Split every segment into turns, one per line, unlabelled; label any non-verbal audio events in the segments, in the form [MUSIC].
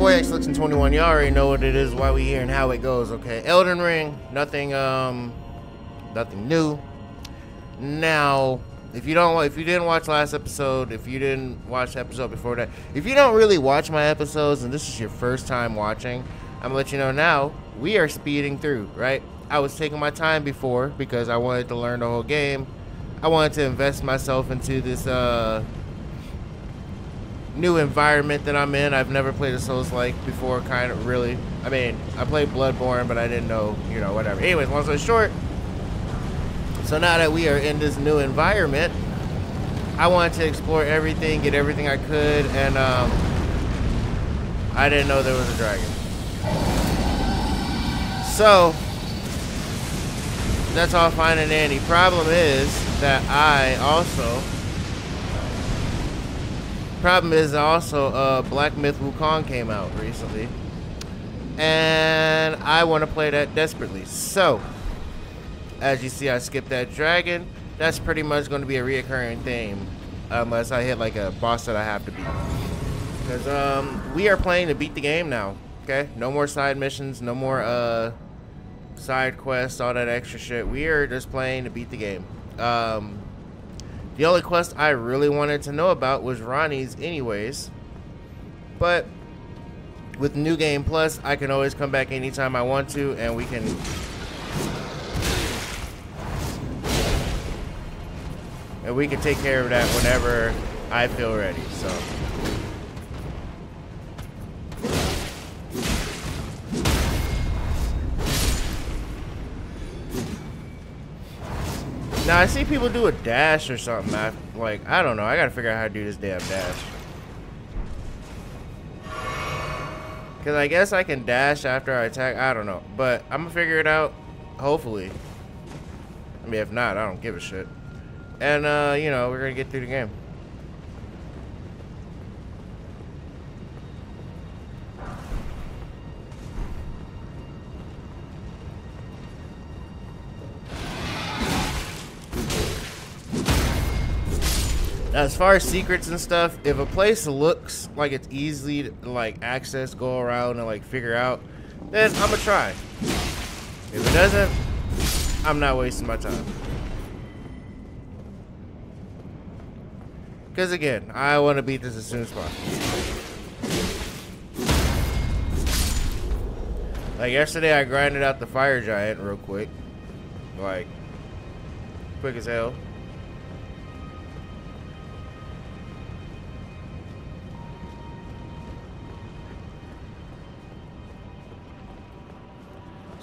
boy XLexon21. You already know what it is, why we here, and how it goes. Okay, Elden Ring, nothing, um, nothing new. Now, if you don't, if you didn't watch last episode, if you didn't watch episode before that, if you don't really watch my episodes and this is your first time watching, I'm gonna let you know now. We are speeding through, right? I was taking my time before because I wanted to learn the whole game. I wanted to invest myself into this, uh new environment that I'm in. I've never played a Souls like before, kind of really. I mean, I played Bloodborne, but I didn't know, you know, whatever. Anyways, long story short. So now that we are in this new environment, I wanted to explore everything, get everything I could, and um, I didn't know there was a dragon. So that's all fine and dandy. Problem is that I also Problem is also uh, Black Myth Wukong came out recently. And I want to play that desperately. So, as you see, I skipped that dragon. That's pretty much going to be a reoccurring theme. Unless I hit like a boss that I have to beat. Because um, we are playing to beat the game now. Okay? No more side missions. No more uh, side quests. All that extra shit. We are just playing to beat the game. Um, the only quest I really wanted to know about was Ranni's anyways. But with New Game Plus, I can always come back anytime I want to and we can and we can take care of that whenever I feel ready. So Now I see people do a dash or something. I, like I don't know. I gotta figure out how to do this damn dash. Cause I guess I can dash after I attack. I don't know, but I'm gonna figure it out. Hopefully. I mean, if not, I don't give a shit. And uh, you know, we're gonna get through the game. As far as secrets and stuff, if a place looks like it's easy to like access, go around and like figure out, then I'm gonna try. If it doesn't, I'm not wasting my time. Because again, I want to beat this as soon as possible. Like yesterday, I grinded out the fire giant real quick. Like, quick as hell.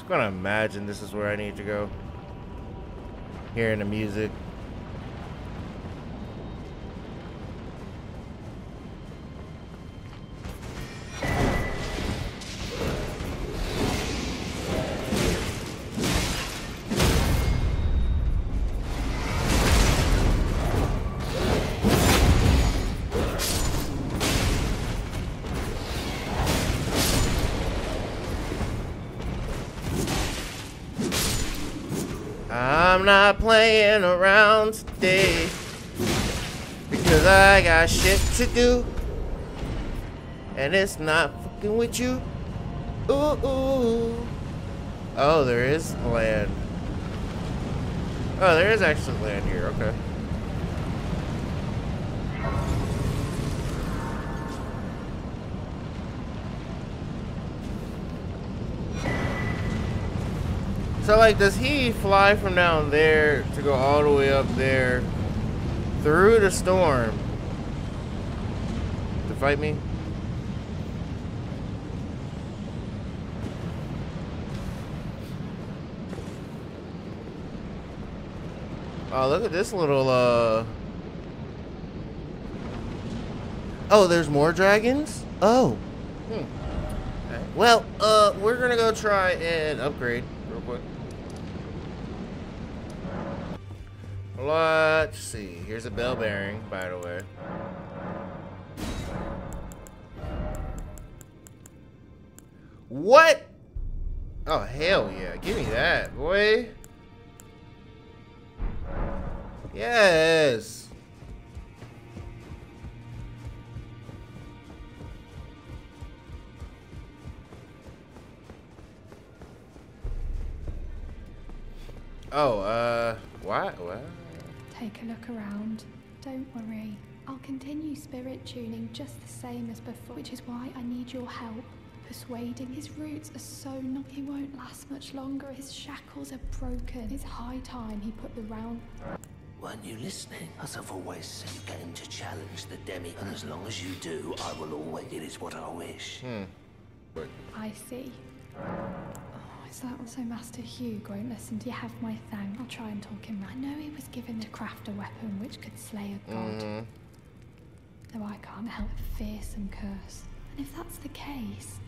Gonna imagine this is where I need to go. Hearing the music. I got shit to do and it's not fucking with you. Ooh, ooh. Oh, there is land. Oh, there is actually land here. Okay. So like, does he fly from down there to go all the way up there through the storm fight me? Oh, look at this little, uh... Oh, there's more dragons? Oh. Hmm. Well, uh, we're gonna go try and upgrade real quick. Let's see. Here's a bell bearing, by the way. What? Oh, hell yeah. Give me that, boy. Yes. Oh, uh, what? what?
Take a look around. Don't worry. I'll continue spirit tuning just the same as before, which is why I need your help. Persuading his roots are so long he won't last much longer. His shackles are broken. It's high time he put the round.
Weren't you listening? As I've always said, you get him to challenge the demi, and as long as you do, I will always. It is what I wish.
Hmm.
I see. Oh, is that also Master Hewg won't listen? Do you have my thanks? I'll try and talk him round. I know he was given to craft a weapon which could slay a god.
Mhm.
Though I can't help but fearsome curse. And if that's the case,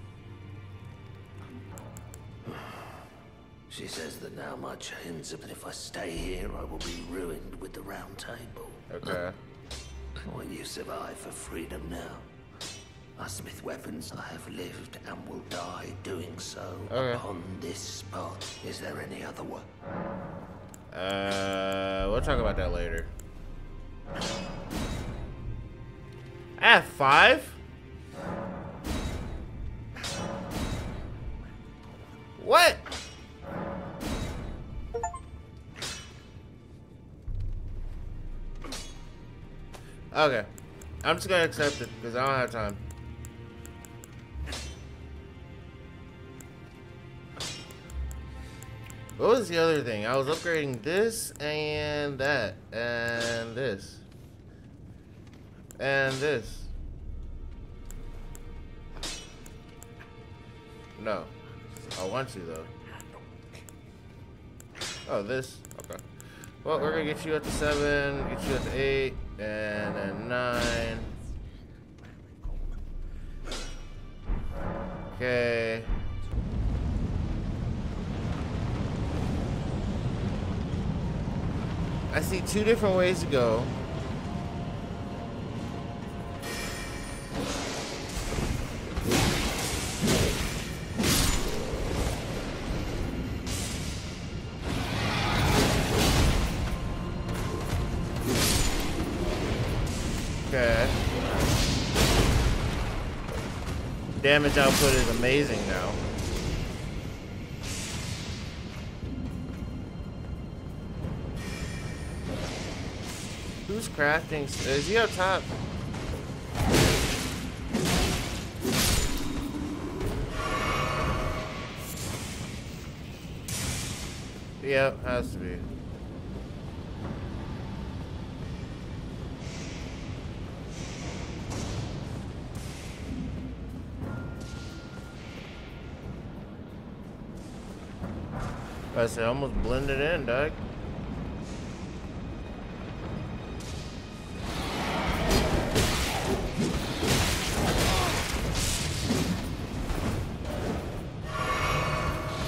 She says that now my chains are, but if I stay here, I will be ruined with the round table.
Okay. [LAUGHS]
What you survive for freedom now? I smith weapons. I have lived and will die doing so
Okay.
upon this spot. Is there any other one?
Uh, we'll talk about that later. Have five? What? Okay. I'm just gonna accept it because I don't have time. What was the other thing? I was upgrading this and that and this and this. No, I want to though. Oh, this. Okay. Well, we're gonna get you up to seven, get you up to eight, and then nine. Okay. I see two different ways to go. Damage output is amazing now. Who's crafting? Is he up top? Yep, has to be. I said almost blended in, Doug.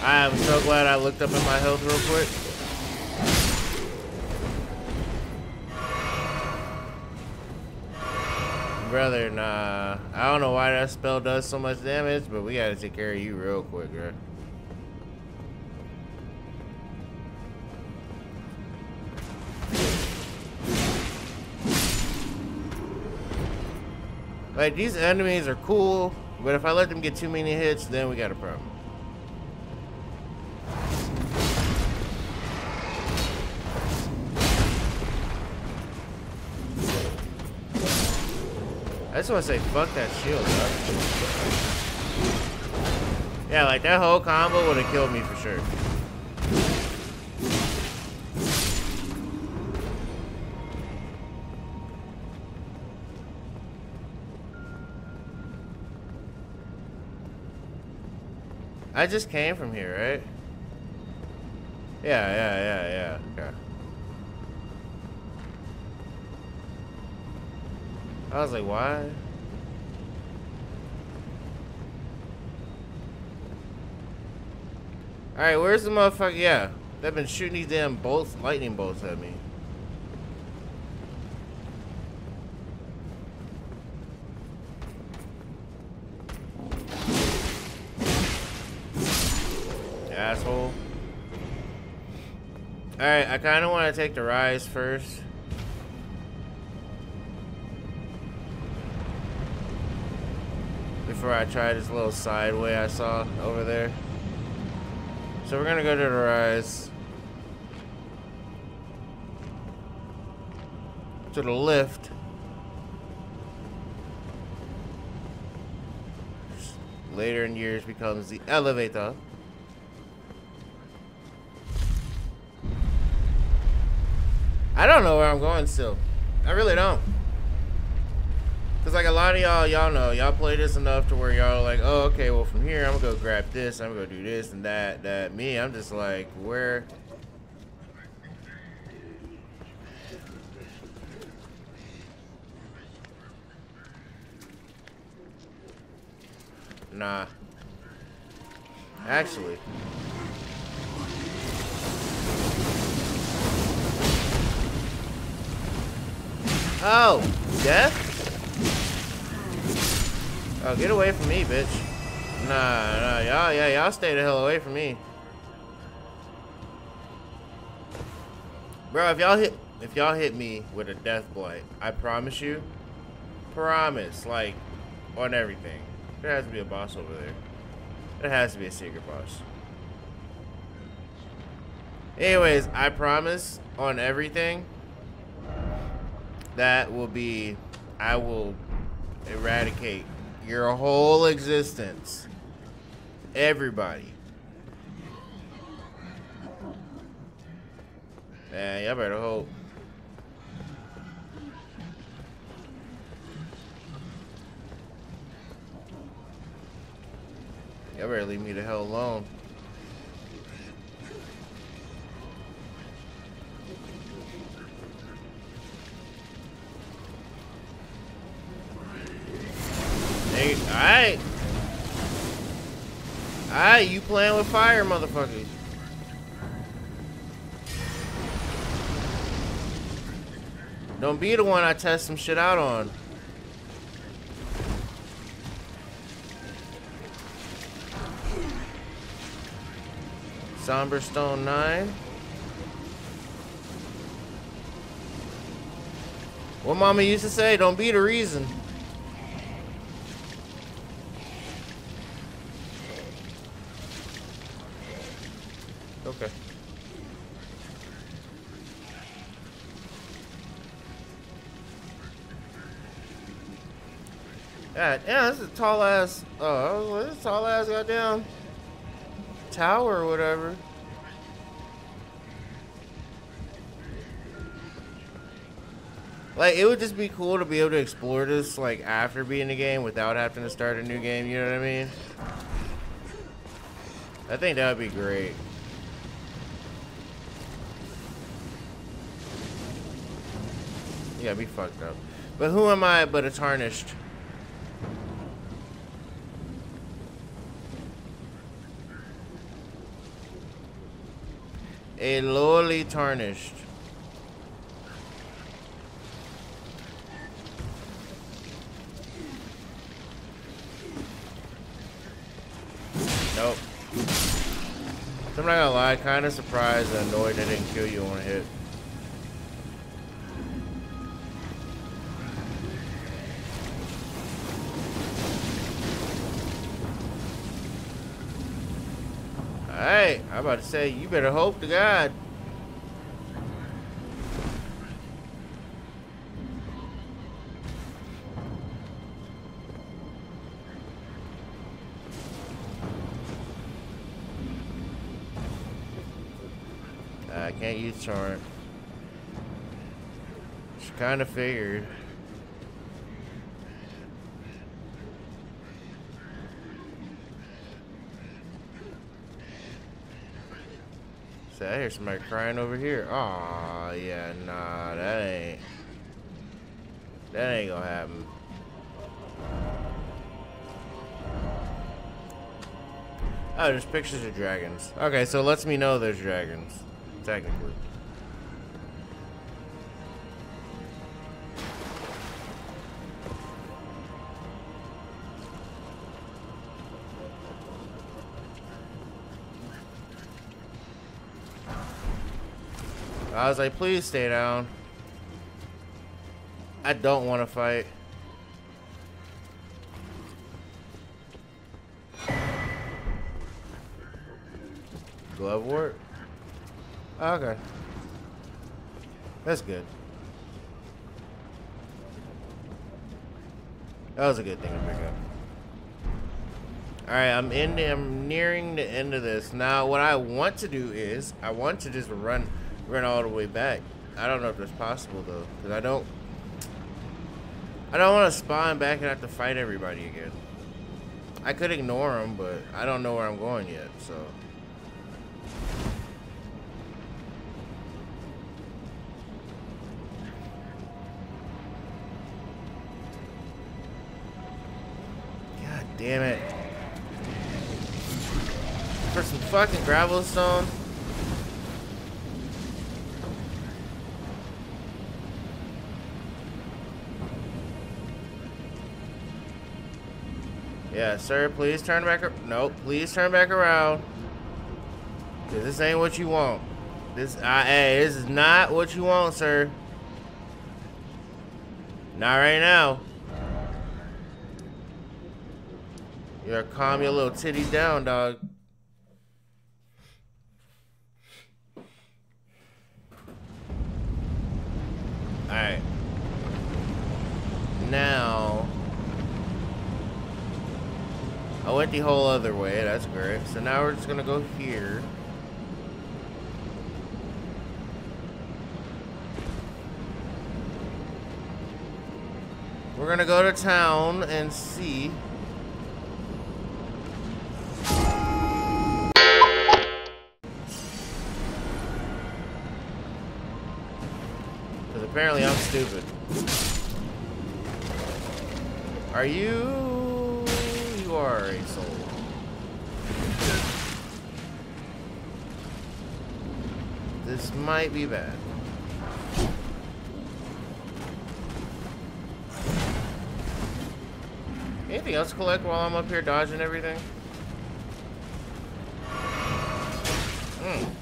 I am so glad I looked up at my health real quick. Brother, nah. I don't know why that spell does so much damage, but we gotta take care of you real quick, bro. Like, these enemies are cool, but if I let them get too many hits, then we got a problem. I just want to say, fuck that shield, dog. Yeah, like, that whole combo would have killed me for sure. I just came from here, right? Yeah, yeah, yeah, yeah. Okay. I was like, why? Alright, where's the motherfucker? Yeah. They've been shooting these damn bolts, lightning bolts at me. Alright, I kind of want to take the rise first. Before I try this little sideway I saw over there. So we're going to go to the rise. To the lift. Later in years becomes the elevator. I don't know where I'm going still. I really don't. Cause like a lot of y'all, y'all know, y'all play this enough to where y'all like, oh, okay, well from here I'm gonna go grab this, I'm gonna go do this and that, that. Me, I'm just like, where? Nah. Actually. Oh, death? Oh, get away from me, bitch. Nah, nah, y'all, yeah, y'all stay the hell away from me. Bro, if y'all hit, if y'all hit me with a death blight, I promise you, promise, like, on everything. There has to be a boss over there. There has to be a secret boss. Anyways, I promise on everything that will be I will eradicate your whole existence. Everybody. Man, y'all better hope. Y'all better leave me the hell alone. Alright. Alright, you playing with fire, motherfuckers. Don't be the one I test some shit out on. Somber Stone 9. What mama used to say, don't be the reason. Okay. Yeah, this is a tall ass. Oh, this is a tall ass goddamn tower or whatever. Like, it would just be cool to be able to explore this, like, after being a game without having to start a new game, you know what I mean? I think that would be great. Got me fucked up. But who am I but a tarnished? A lowly tarnished. Nope. I'm not gonna lie, kind of surprised and annoyed I didn't kill you on a hit. Alright, I'm about to say, you better hope to God. I can't use torrent. Just kind of figured. I hear somebody crying over here. Aw, yeah, nah, that ain't. That ain't gonna happen. Oh, there's pictures of dragons. Okay, so it lets me know there's dragons. Technically. I was like, please stay down. I don't want to fight. Glovewort? Okay. That's good. That was a good thing to pick up. Alright, I'm in I'm nearing the end of this. Now what I want to do is I want to just run run all the way back. I don't know if that's possible though. Because I don't I don't want to spawn back and have to fight everybody again. I could ignore them, but I don't know where I'm going yet, so God damn it. For some fucking gravel stone. Yeah, sir, please turn back. Nope, please turn back around. Cause this ain't what you want. This, uh, hey, this is not what you want, sir. Not right now. You gotta calm your little titties down, dog. Alright. Now. I went the whole other way, that's great. So now we're just gonna go here. We're gonna go to town and see. Because apparently I'm stupid. Are you... Soul. This might be bad. Anything else collect while I'm up here dodging everything? Hmm.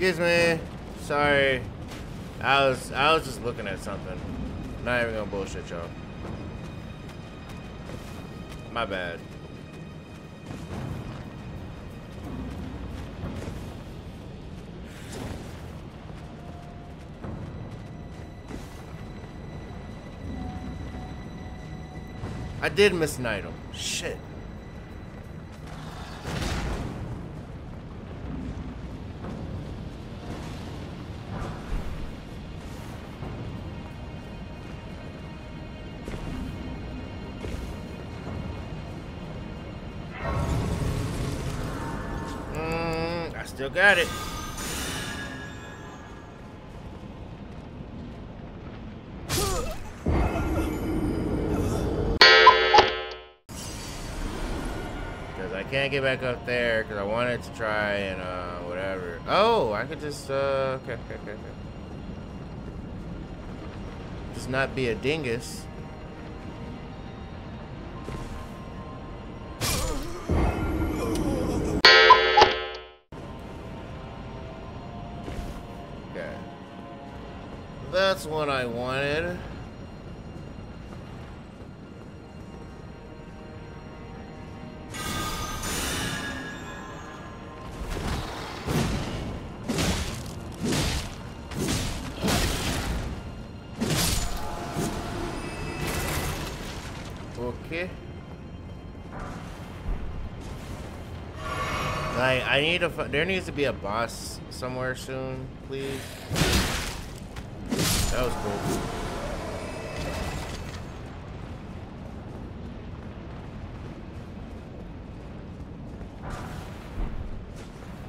Excuse me. Sorry. I was I was just looking at something. Not even gonna bullshit y'all. My bad. I did miss an item. Shit. Still got it. Can't get back up there because I wanted to try and uh, whatever. Oh, I could just, uh, okay, okay, okay, okay. Just not be a dingus. What I wanted. Okay. I I need to. There needs to be a boss somewhere soon, please. That was cool.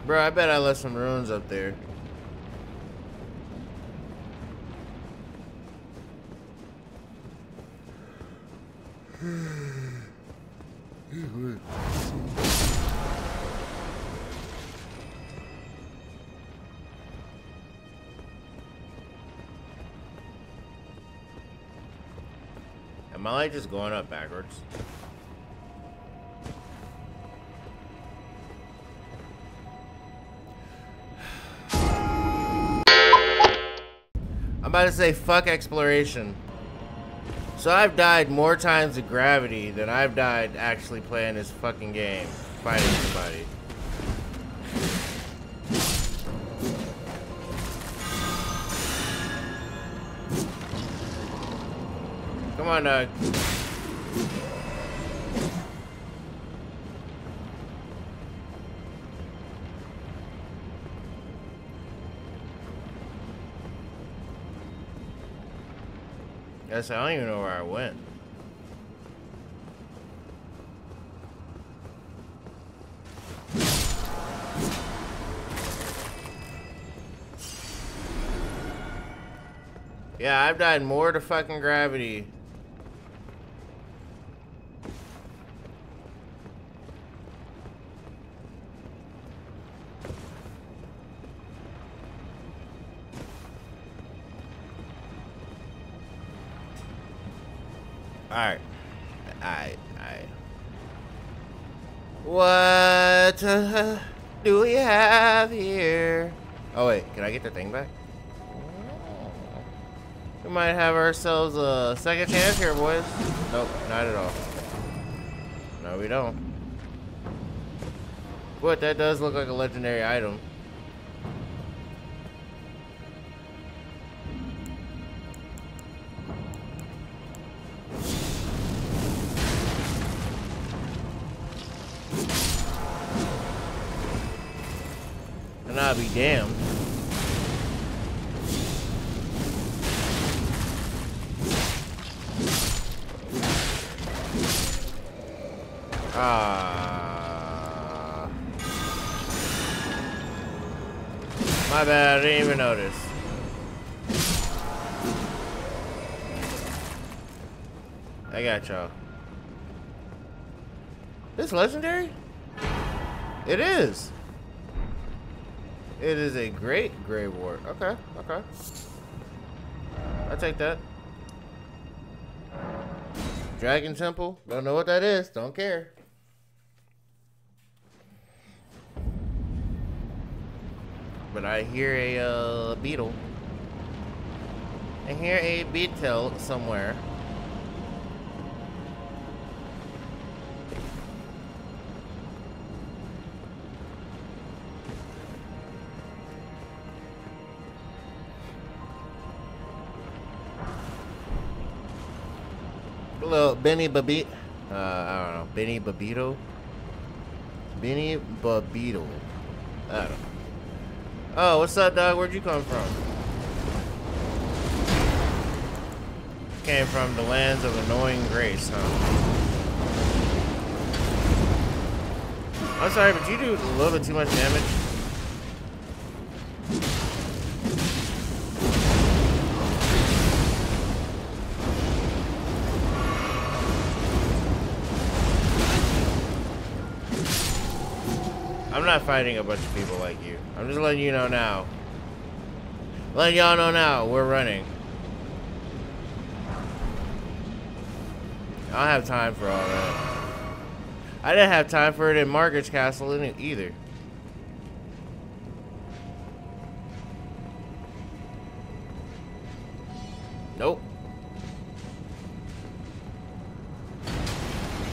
Bro, I bet I left some ruins up there. Just going up backwards? I'm about to say fuck exploration. So I've died more times in gravity than I've died actually playing this fucking game, fighting somebody. On, dog. Yes, I don't even know where I went. Yeah, I've died more to fucking gravity. Second chance here, boys. Nope, not at all. No, we don't. But that does look like a legendary item. And I'll be damned. My bad, I didn't even notice. I got y'all. This legendary? It is. It is a great Grave Ward. Okay, okay. i take that. Dragon Temple. Don't know what that is. Don't care. But I hear a uh, beetle. I hear a beetle somewhere. Little Benny Babito. Uh, I don't know. Benny Babito. Benny Babito. I don't know. Oh, what's up, dog? Where'd you come from? Came from the lands of annoying grace, huh? I'm sorry, but you do a little bit too much damage. Not fighting a bunch of people like you. I'm just letting you know now. Letting y'all know now, we're running. I don't have time for all that. I didn't have time for it in Margaret's Castle either. Nope.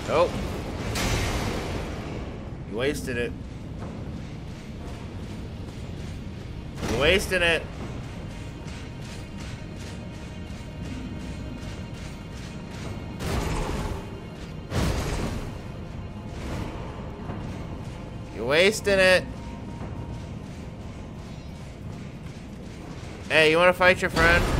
Nope. You wasted it. Wasting it. You're wasting it. Hey, you want to fight your friend?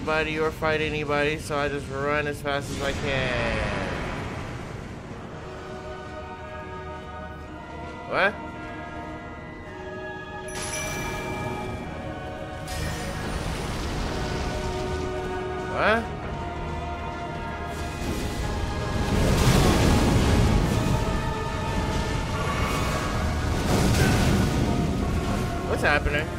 Anybody or fight anybody, so I just run as fast as I can. What? What? What's happening?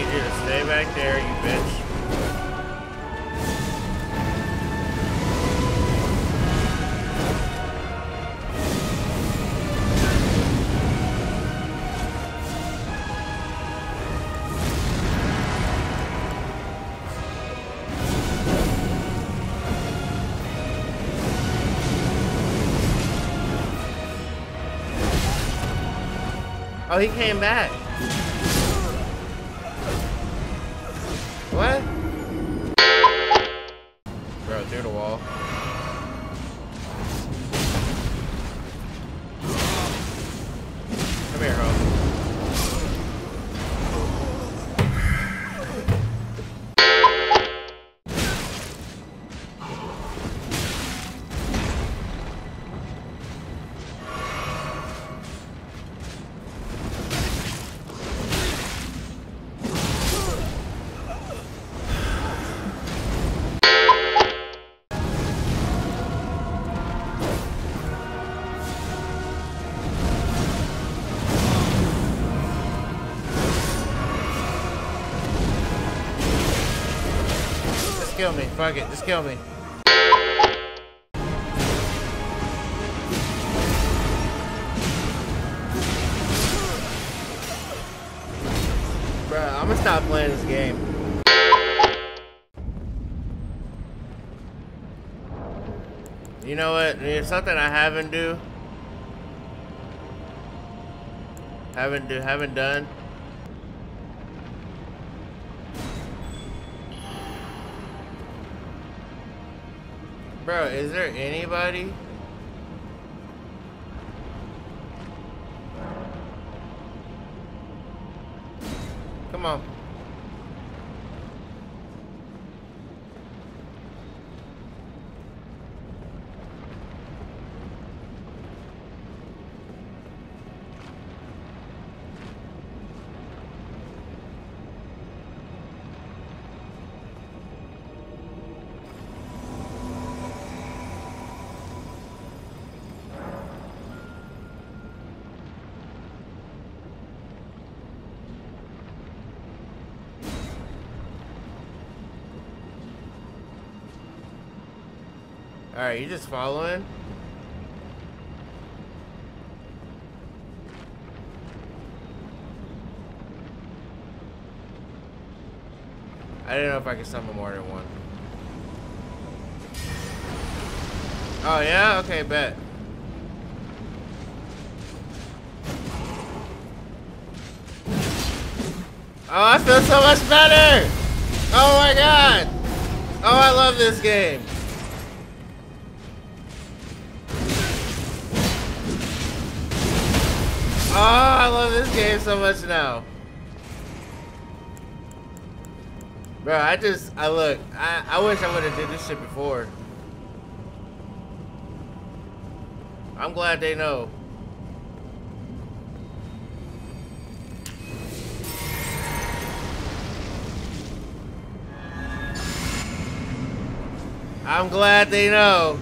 Need you to stay back there, you bitch. Oh, he came back. Kill me. Fuck it. Just kill me. Bruh, I'm gonna stop playing this game. You know what? There's something I haven't do. Haven't do haven't done. Is there anybody? Alright, you just following? I don't know if I can summon more than one. Oh yeah? Okay, bet. Oh, I feel so much better! Oh my god! Oh, I love this game. Oh, I love this game so much now. Bro, I just, I look, I, I wish I would have did this shit before. I'm glad they know. I'm glad they know.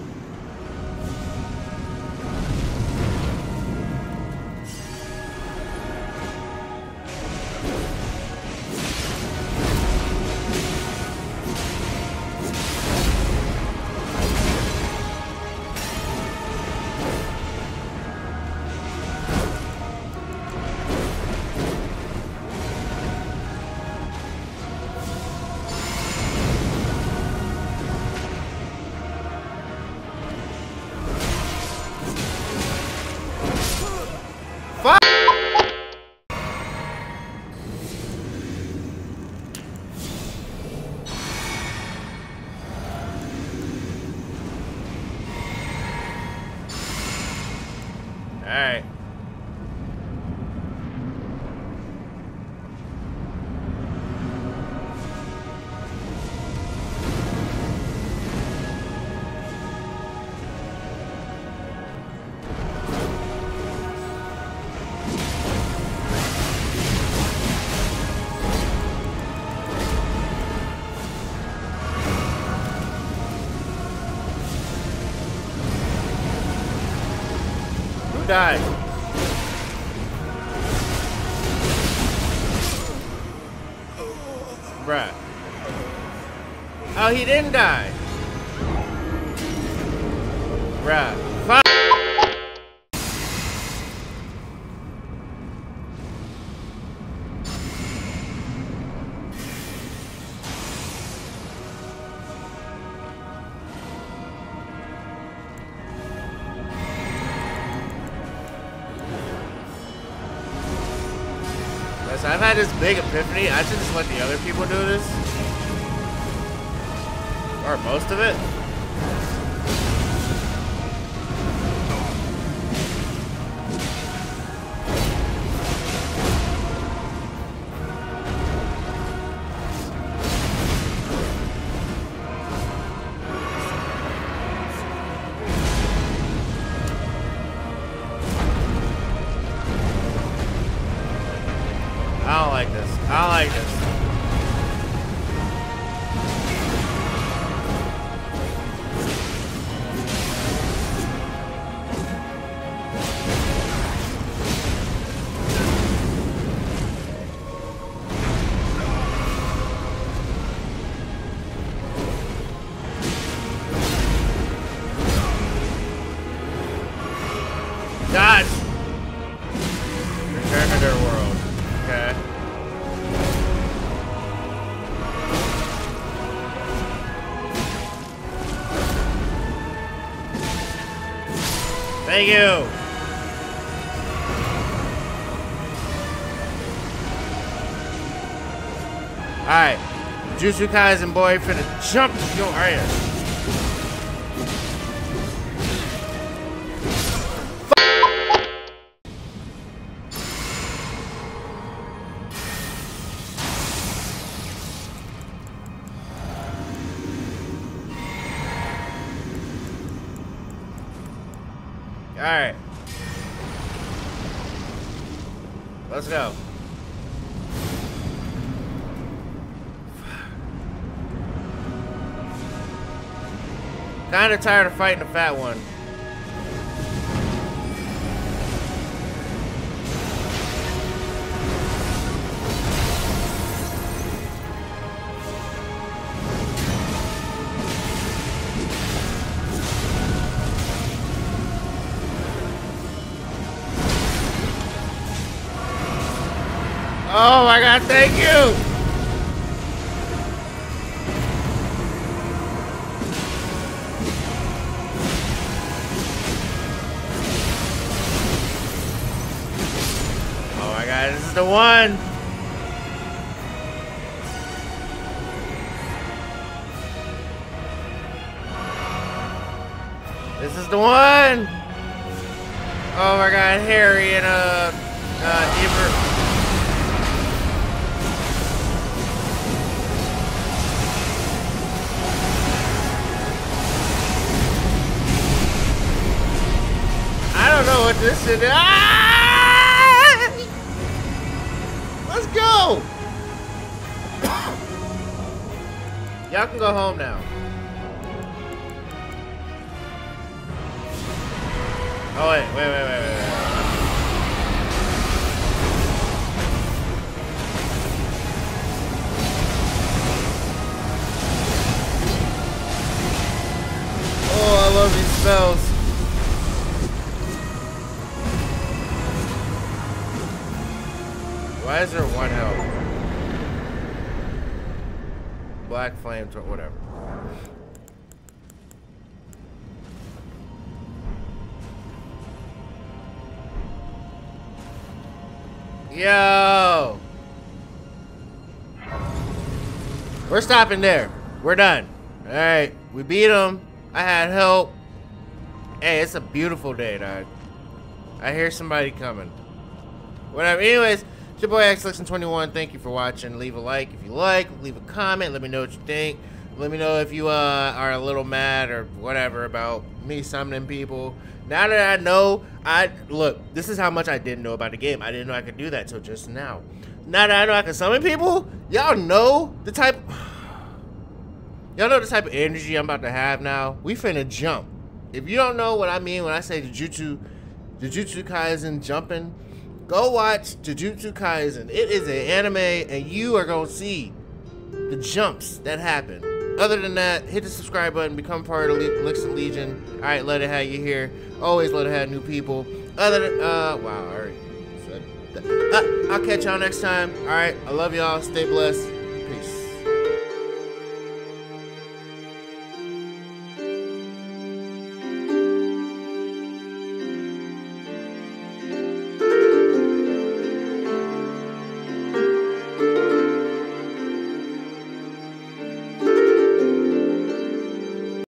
Died. Bruh. Oh, he didn't die. Bruh. Big epiphany. I should just let the other people do this. Or most of it. This. I Thank you. Alright. Jutsu Kaisen boy finna jump your ass. Alright. Let's go. Kinda tired of fighting the fat one. Thank you! This is. Ah! Let's go! [COUGHS] Y'all can go home now. Oh wait, wait, wait, wait, wait. wait. Oh, I love these spells. Why is there one health? Black flames or whatever. Yo! We're stopping there. We're done. Alright, we beat him. I had help. Hey, it's a beautiful day, dog. I hear somebody coming. Whatever. Anyways, it's your boy LIXENT21. Thank you for watching. Leave a like if you like. Leave a comment. Let me know what you think. Let me know if you uh, are a little mad or whatever about me summoning people. Now that I know, I look. This is how much I didn't know about the game. I didn't know I could do that till just now. Now that I know I can summon people, y'all know the type. [SIGHS] Y'all know the type of energy I'm about to have now. We finna jump. If you don't know what I mean when I say Jujutsu Jujutsu Kaisen jumping. Go watch Jujutsu Kaisen. It is an anime, and you are gonna see the jumps that happen. Other than that, hit the subscribe button, become part of the Elixir Legion. All right, let it have you here. Always let it have new people. Other than, uh, wow, all right. Uh, I'll catch y'all next time. All right, I love y'all. Stay blessed.